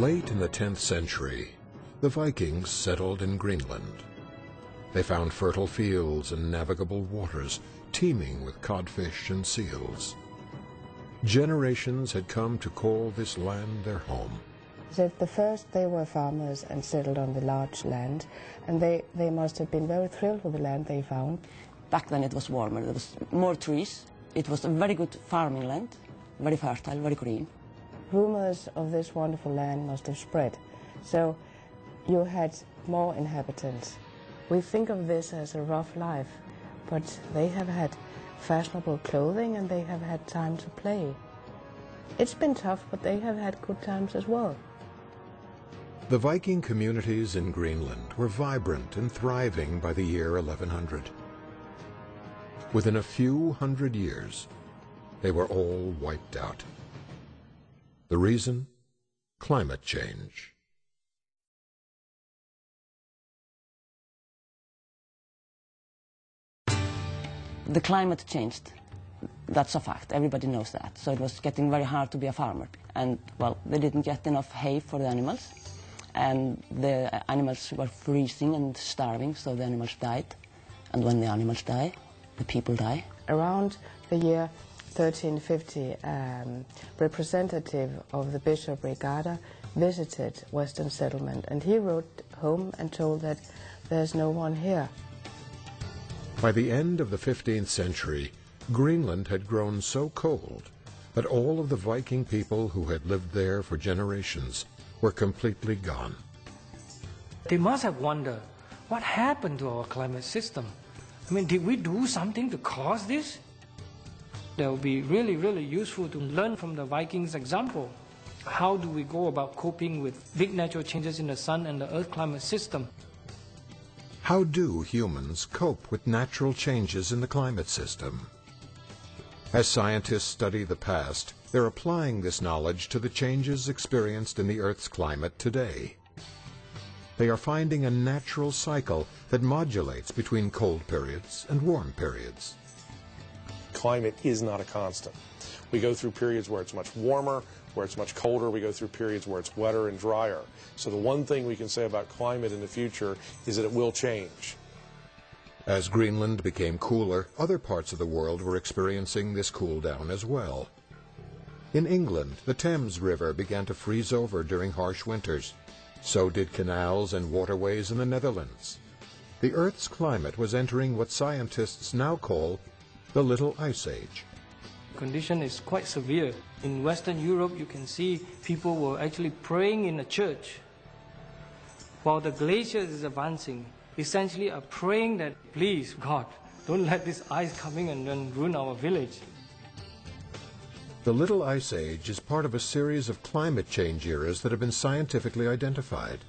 Late in the 10th century, the Vikings settled in Greenland. They found fertile fields and navigable waters teeming with codfish and seals. Generations had come to call this land their home. So the first they were farmers and settled on the large land, and they, they must have been very thrilled with the land they found. Back then it was warmer, there was more trees. It was a very good farming land, very fertile, very green. Rumors of this wonderful land must have spread. So you had more inhabitants. We think of this as a rough life, but they have had fashionable clothing and they have had time to play. It's been tough, but they have had good times as well. The Viking communities in Greenland were vibrant and thriving by the year 1100. Within a few hundred years, they were all wiped out. The reason? Climate change. The climate changed. That's a fact. Everybody knows that. So it was getting very hard to be a farmer. And, well, they didn't get enough hay for the animals. And the animals were freezing and starving, so the animals died. And when the animals die, the people die. Around the year 1350, um, representative of the Bishop Regada visited Western Settlement, and he wrote home and told that there's no one here. By the end of the 15th century, Greenland had grown so cold that all of the Viking people who had lived there for generations were completely gone. They must have wondered, what happened to our climate system? I mean, did we do something to cause this? That will be really, really useful to learn from the Vikings' example. How do we go about coping with big natural changes in the sun and the earth climate system? How do humans cope with natural changes in the climate system? As scientists study the past, they're applying this knowledge to the changes experienced in the Earth's climate today. They are finding a natural cycle that modulates between cold periods and warm periods. Climate is not a constant. We go through periods where it's much warmer, where it's much colder. We go through periods where it's wetter and drier. So the one thing we can say about climate in the future is that it will change. As Greenland became cooler, other parts of the world were experiencing this cool down as well. In England, the Thames River began to freeze over during harsh winters. So did canals and waterways in the Netherlands. The Earth's climate was entering what scientists now call the Little Ice Age. Condition is quite severe. In Western Europe, you can see people were actually praying in a church while the glacier is advancing. Essentially, are praying that, please, God, don't let this ice coming and then ruin our village. The Little Ice Age is part of a series of climate change eras that have been scientifically identified.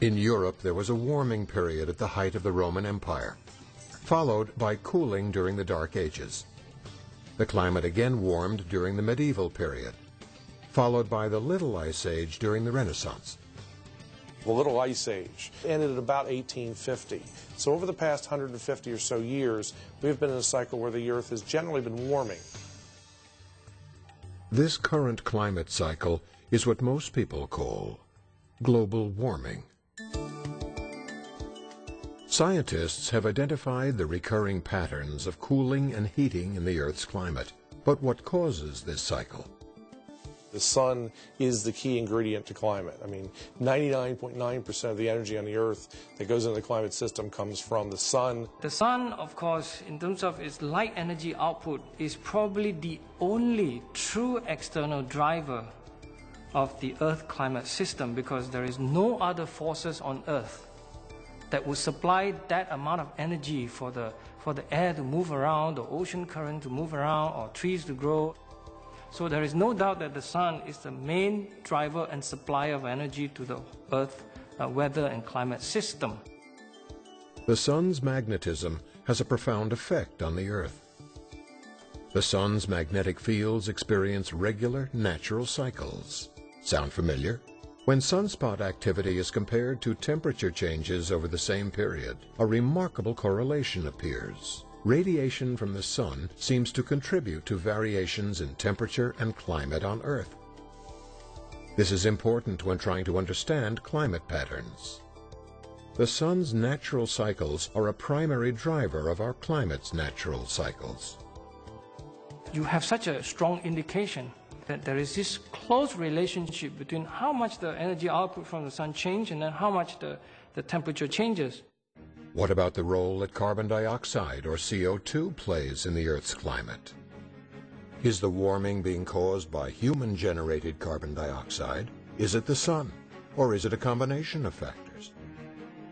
In Europe, there was a warming period at the height of the Roman Empire, followed by cooling during the Dark Ages. The climate again warmed during the medieval period, followed by the Little Ice Age during the Renaissance. The Little Ice Age ended at about 1850. So over the past 150 or so years, we've been in a cycle where the Earth has generally been warming. This current climate cycle is what most people call global warming. Scientists have identified the recurring patterns of cooling and heating in the Earth's climate. But what causes this cycle? The sun is the key ingredient to climate. I mean, 99.9% of the energy on the Earth that goes into the climate system comes from the sun. The sun, of course, in terms of its light energy output, is probably the only true external driver of the Earth climate system because there is no other forces on Earth that would supply that amount of energy for the, for the air to move around, the ocean current to move around, or trees to grow. So there is no doubt that the sun is the main driver and supplier of energy to the Earth uh, weather and climate system. The sun's magnetism has a profound effect on the Earth. The sun's magnetic fields experience regular natural cycles. Sound familiar? When sunspot activity is compared to temperature changes over the same period, a remarkable correlation appears. Radiation from the sun seems to contribute to variations in temperature and climate on Earth. This is important when trying to understand climate patterns. The sun's natural cycles are a primary driver of our climate's natural cycles. You have such a strong indication that there is this close relationship between how much the energy output from the sun changes and then how much the, the temperature changes. What about the role that carbon dioxide or CO2 plays in the Earth's climate? Is the warming being caused by human-generated carbon dioxide? Is it the sun? Or is it a combination factors?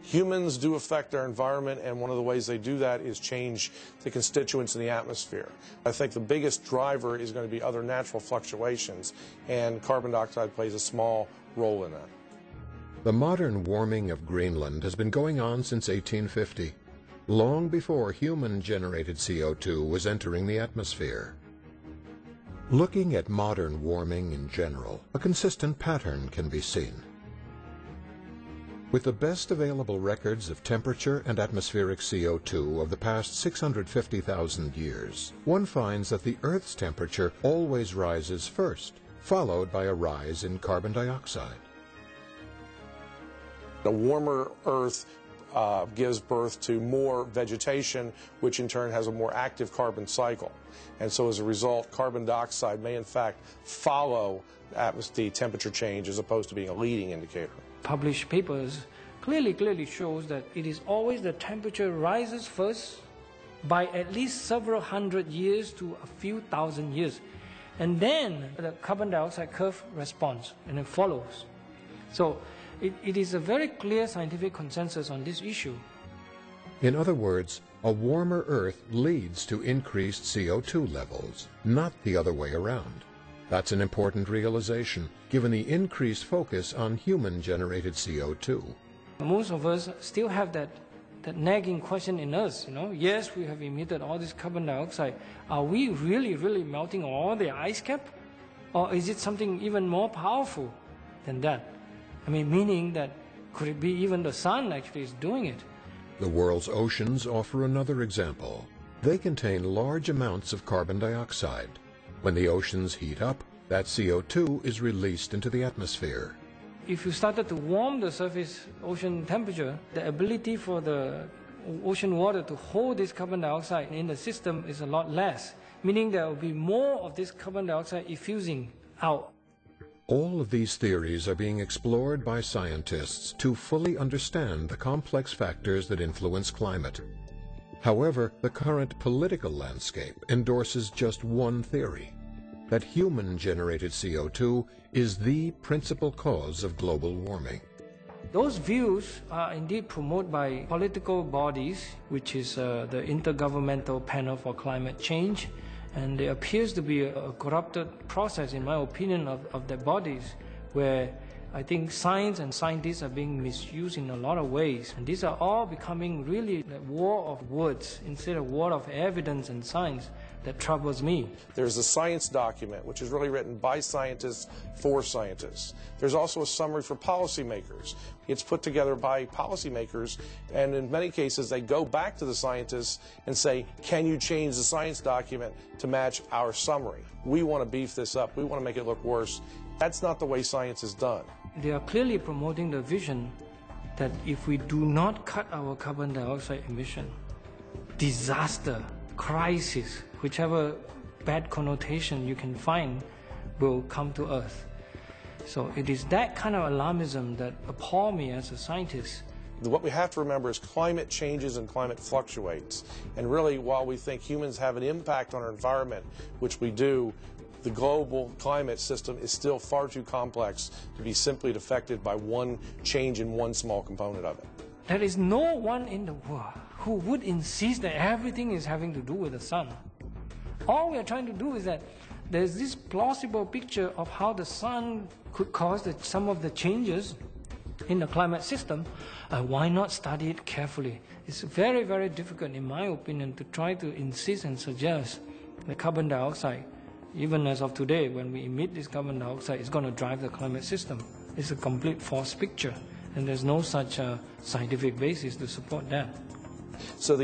Humans do affect our environment, and one of the ways they do that is change the constituents in the atmosphere. I think the biggest driver is going to be other natural fluctuations, and carbon dioxide plays a small role in that. The modern warming of Greenland has been going on since 1850, long before human-generated CO2 was entering the atmosphere. Looking at modern warming in general, a consistent pattern can be seen. With the best available records of temperature and atmospheric CO2 of the past 650,000 years, one finds that the Earth's temperature always rises first, followed by a rise in carbon dioxide. The warmer Earth uh, gives birth to more vegetation, which in turn has a more active carbon cycle. And so as a result, carbon dioxide may in fact follow the temperature change as opposed to being a leading indicator. Published papers clearly, clearly shows that it is always the temperature rises first by at least several hundred years to a few thousand years. And then the carbon dioxide curve responds and it follows. So it, it is a very clear scientific consensus on this issue. In other words, a warmer Earth leads to increased CO2 levels, not the other way around. That's an important realization, given the increased focus on human-generated CO2. Most of us still have that, that nagging question in us, you know. Yes, we have emitted all this carbon dioxide. Are we really, really melting all the ice cap? Or is it something even more powerful than that? I mean, meaning that could it be even the sun actually is doing it? The world's oceans offer another example. They contain large amounts of carbon dioxide. When the oceans heat up, that CO2 is released into the atmosphere. If you started to warm the surface ocean temperature, the ability for the ocean water to hold this carbon dioxide in the system is a lot less, meaning there will be more of this carbon dioxide effusing out all of these theories are being explored by scientists to fully understand the complex factors that influence climate. However, the current political landscape endorses just one theory, that human-generated CO2 is the principal cause of global warming. Those views are indeed promoted by political bodies, which is uh, the Intergovernmental Panel for Climate Change, and there appears to be a, corrupted process, in my opinion, of, of their bodies, where I think science and scientists are being misused in a lot of ways. And these are all becoming really a war of words instead of war of evidence and science that troubles me. There's a science document, which is really written by scientists for scientists. There's also a summary for policymakers. It's put together by policymakers, and in many cases, they go back to the scientists and say, Can you change the science document to match our summary? We want to beef this up, we want to make it look worse. That's not the way science is done. They are clearly promoting the vision that if we do not cut our carbon dioxide emission, disaster, crisis, whichever bad connotation you can find will come to earth. So it is that kind of alarmism that appall me as a scientist. What we have to remember is climate changes and climate fluctuates. And really, while we think humans have an impact on our environment, which we do, the global climate system is still far too complex to be simply affected by one change in one small component of it. There is no one in the world who would insist that everything is having to do with the sun. All we are trying to do is that there's this plausible picture of how the sun could cause the, some of the changes in the climate system. Uh, why not study it carefully? It's very, very difficult, in my opinion, to try to insist and suggest that carbon dioxide, even as of today, when we emit this carbon dioxide, it's going to drive the climate system. It's a complete false picture, and there's no such uh, scientific basis to support that. So